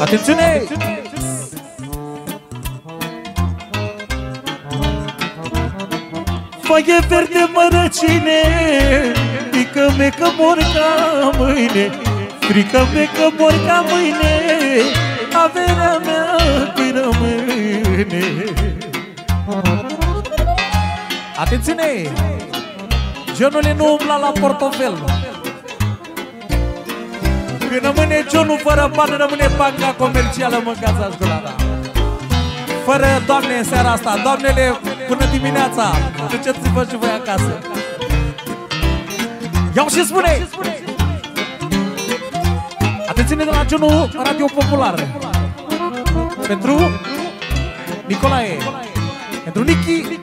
Atențiune! Foaie verde mărăcine Frică mea că mor ca mâine. Frică mea că mor ca mâine. Averea mea cui rămâne Atențiune! Genul nu umbla la portofel. Când rămâne Johnul fără bani Rămâne banca comercială Mâncați ascultata Fără doamne în seara asta, doamnele până dimineața. Duceți-vă și voi acasă. Iau și spune! Atențiune de la Genul Radio Popular. Pentru Nicolae. Pentru Nichi.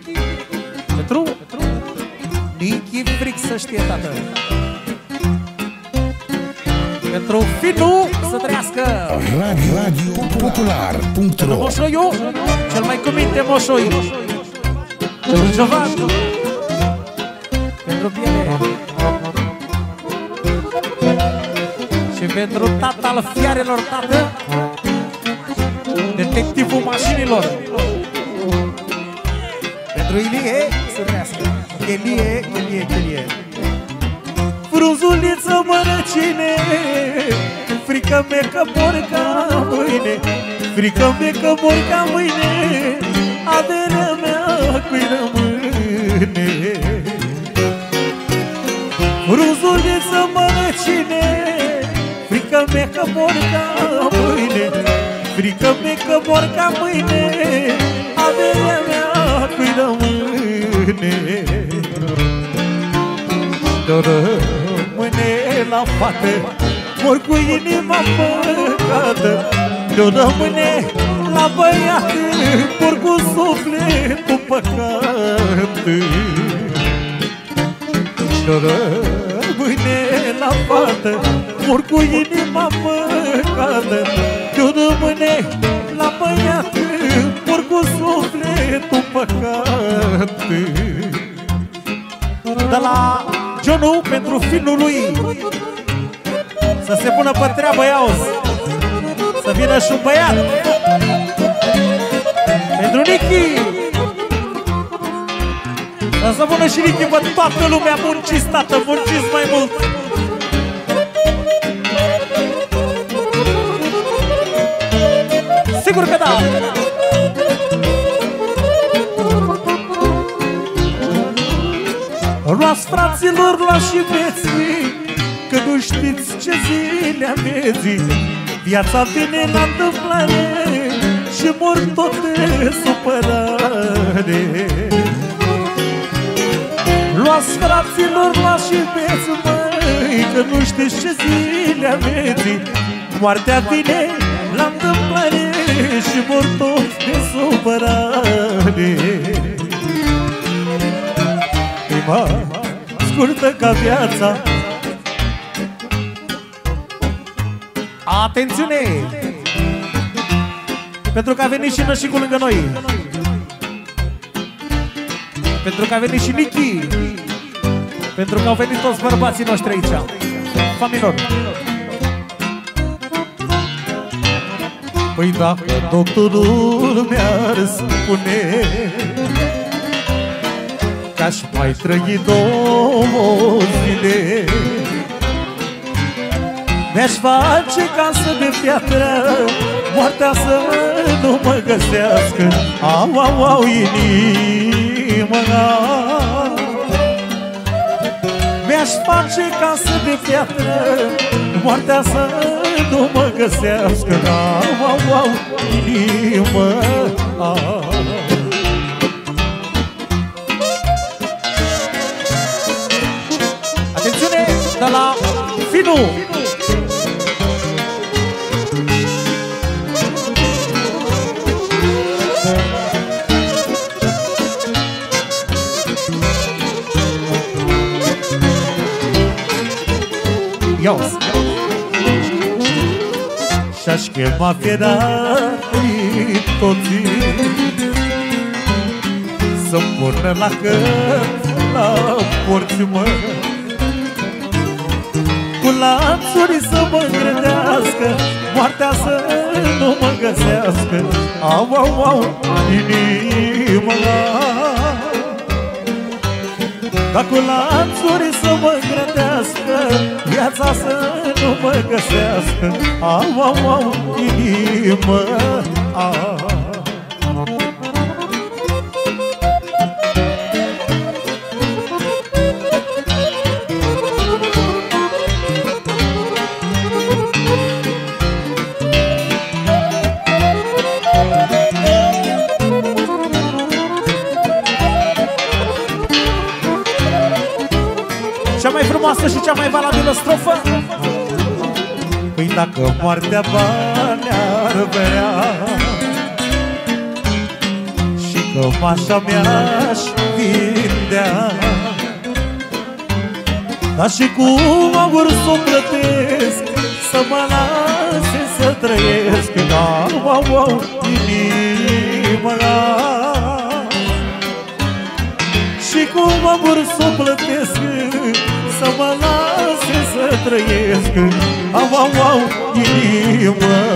Pentru Nichi Fric să știe tată. Pentru Finu să trăiască. Radio, Radio Popular.ro Moșoiu, cel mai cuminte Moșoiu. Pentru Jovan. Pentru piele. Și pentru tata al fiarelor, tată. Detectivul mașinilor. Pentru Ilie să trăiască. Elie, Elie, Elie. Frunzuliță mărăcine Frică mea că mor ca mâine Frică mea că mor ca mâine Averea mea cui rămâne Frunzuliță mărăcine Frică mea că mor ca mâine Frică mea că mor ca mâine Averea mea cui rămâne Rămâne la fată Mor cu inima păcată. Eu rămâne la băiat Mor cu sufletul păcat. Eu rămâne la fată Mor cu inima păcată. Eu rămâne la băiat Mor cu sufletul păcat. De la Johnu pentru finul lui. Să se pună pe treabă, iauzi Să vină și un băiat. Pentru Nichi. Să se pună și Nichi, bă, toată lumea. Munciți, tată, munciți mai mult. Sigur că da! Luați fraților, luați și vieții Că nu știți ce zile aveți Viața vine la întâmplare Și mor tot de supărare. Luați fraților, luați și vieți, măi Că nu știți ce zile aveți Moartea vine la întâmplare Și mor tot de supărare inima scurtă ca viața. Atențiune! Pentru că a venit și nășicul lângă noi. Pentru că a venit și Nichi Pentru că au venit toți bărbații noștri aici. Familior Păi dacă doctorul mi-ar spune Că-aș mai trăi două zile. Mi-aș face casă de piatră Moartea să nu mă găsească. Au, au, au, inima Mi-aș face casă de piatră Moartea să nu mă găsească. Au, au, au, inima Atențiune Ia Și-aș chema Ferrari toții Să pună la căt la porți, mă Cu lanțuri să mă grădească Moartea să nu mă găsească. Au, au, au, inima Dar cu lanțuri să mă grădească Viața să nu mă găsească Au, au, au, inimă au. Frumoasă și cea mai valabilă strofă? Păi dacă moartea bani ar vrea Și cămașa mi-aș vindea Dar și cum aur să plătesc Să mă lase să trăiesc Da, wow, wow, inima și cum mă vor să plătesc Să mă lase să trăiesc? Au, au, au, inimă